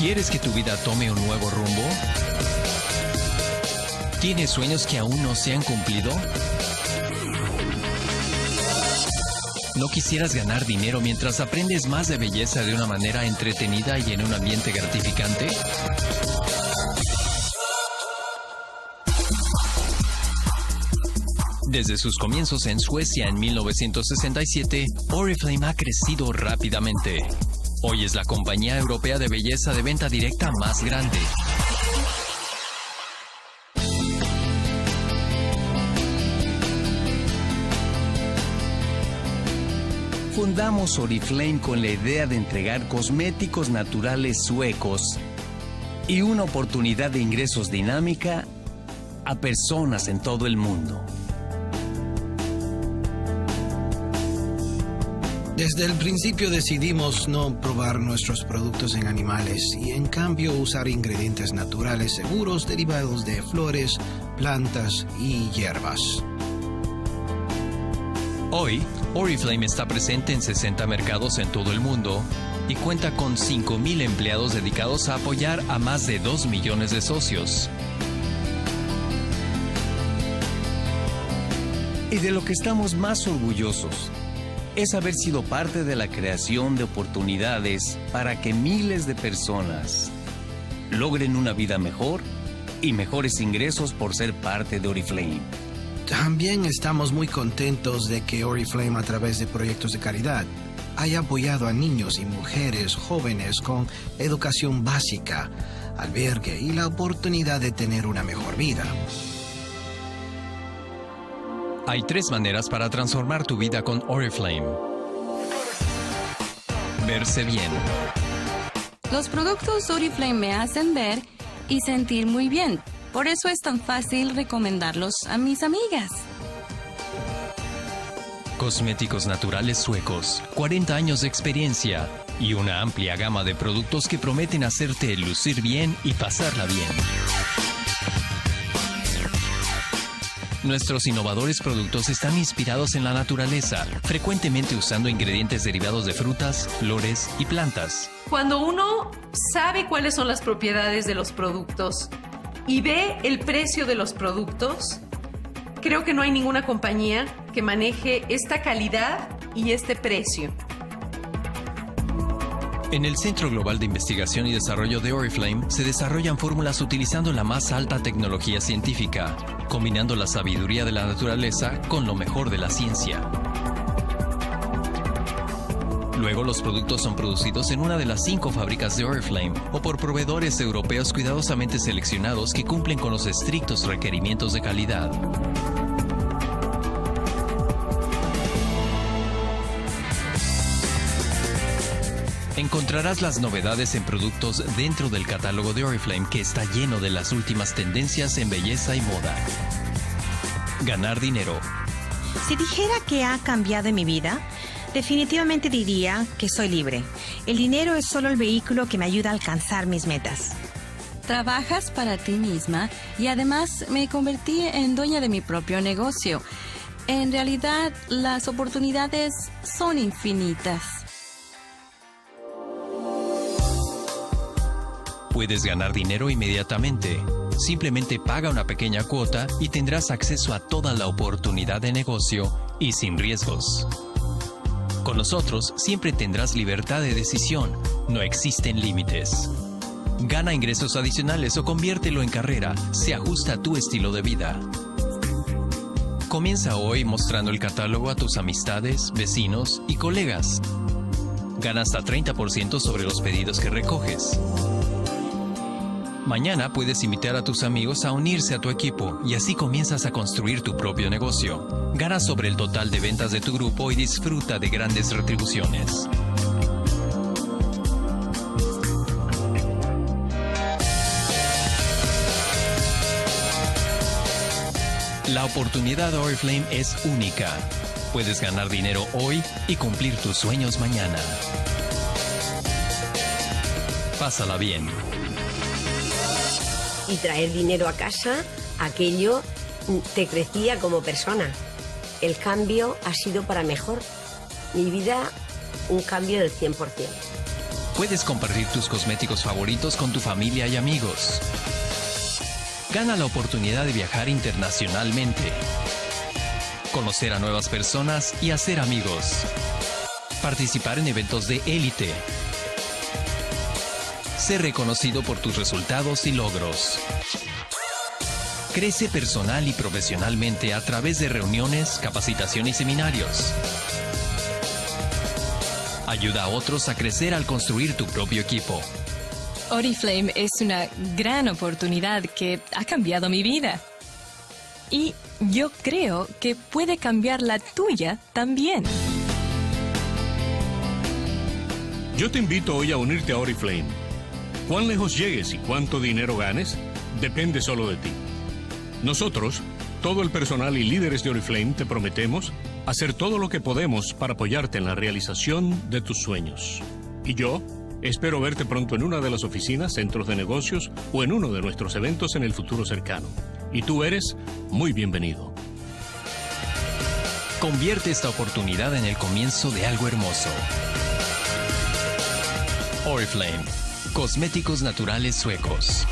¿Quieres que tu vida tome un nuevo rumbo? ¿Tienes sueños que aún no se han cumplido? ¿No quisieras ganar dinero mientras aprendes más de belleza de una manera entretenida y en un ambiente gratificante? Desde sus comienzos en Suecia en 1967, Oriflame ha crecido rápidamente. Hoy es la compañía europea de belleza de venta directa más grande. Fundamos Oriflame con la idea de entregar cosméticos naturales suecos y una oportunidad de ingresos dinámica a personas en todo el mundo. Desde el principio decidimos no probar nuestros productos en animales y en cambio usar ingredientes naturales seguros derivados de flores, plantas y hierbas. Hoy, Oriflame está presente en 60 mercados en todo el mundo y cuenta con 5.000 empleados dedicados a apoyar a más de 2 millones de socios. Y de lo que estamos más orgullosos es haber sido parte de la creación de oportunidades para que miles de personas logren una vida mejor y mejores ingresos por ser parte de Oriflame. También estamos muy contentos de que Oriflame a través de proyectos de caridad haya apoyado a niños y mujeres jóvenes con educación básica, albergue y la oportunidad de tener una mejor vida. Hay tres maneras para transformar tu vida con Oriflame. Verse bien. Los productos Oriflame me hacen ver y sentir muy bien. Por eso es tan fácil recomendarlos a mis amigas. Cosméticos naturales suecos, 40 años de experiencia y una amplia gama de productos que prometen hacerte lucir bien y pasarla bien. Nuestros innovadores productos están inspirados en la naturaleza, frecuentemente usando ingredientes derivados de frutas, flores y plantas. Cuando uno sabe cuáles son las propiedades de los productos y ve el precio de los productos, creo que no hay ninguna compañía que maneje esta calidad y este precio. En el Centro Global de Investigación y Desarrollo de Oriflame se desarrollan fórmulas utilizando la más alta tecnología científica, combinando la sabiduría de la naturaleza con lo mejor de la ciencia. Luego los productos son producidos en una de las cinco fábricas de Oriflame o por proveedores europeos cuidadosamente seleccionados que cumplen con los estrictos requerimientos de calidad. Encontrarás las novedades en productos dentro del catálogo de Oriflame que está lleno de las últimas tendencias en belleza y moda. Ganar dinero. Si dijera que ha cambiado mi vida, definitivamente diría que soy libre. El dinero es solo el vehículo que me ayuda a alcanzar mis metas. Trabajas para ti misma y además me convertí en dueña de mi propio negocio. En realidad, las oportunidades son infinitas. Puedes ganar dinero inmediatamente. Simplemente paga una pequeña cuota y tendrás acceso a toda la oportunidad de negocio y sin riesgos. Con nosotros siempre tendrás libertad de decisión. No existen límites. Gana ingresos adicionales o conviértelo en carrera. Se ajusta a tu estilo de vida. Comienza hoy mostrando el catálogo a tus amistades, vecinos y colegas. Gana hasta 30% sobre los pedidos que recoges. Mañana puedes invitar a tus amigos a unirse a tu equipo y así comienzas a construir tu propio negocio. Gana sobre el total de ventas de tu grupo y disfruta de grandes retribuciones. La oportunidad de Oriflame es única. Puedes ganar dinero hoy y cumplir tus sueños mañana. Pásala bien. Y traer dinero a casa, aquello te crecía como persona. El cambio ha sido para mejor. Mi vida, un cambio del 100%. Puedes compartir tus cosméticos favoritos con tu familia y amigos. Gana la oportunidad de viajar internacionalmente. Conocer a nuevas personas y hacer amigos. Participar en eventos de élite. Ser reconocido por tus resultados y logros. Crece personal y profesionalmente a través de reuniones, capacitación y seminarios. Ayuda a otros a crecer al construir tu propio equipo. Oriflame es una gran oportunidad que ha cambiado mi vida. Y yo creo que puede cambiar la tuya también. Yo te invito hoy a unirte a Oriflame. Cuán lejos llegues y cuánto dinero ganes depende solo de ti. Nosotros, todo el personal y líderes de Oriflame, te prometemos hacer todo lo que podemos para apoyarte en la realización de tus sueños. Y yo espero verte pronto en una de las oficinas, centros de negocios o en uno de nuestros eventos en el futuro cercano. Y tú eres muy bienvenido. Convierte esta oportunidad en el comienzo de algo hermoso. Oriflame, Cosméticos naturales suecos.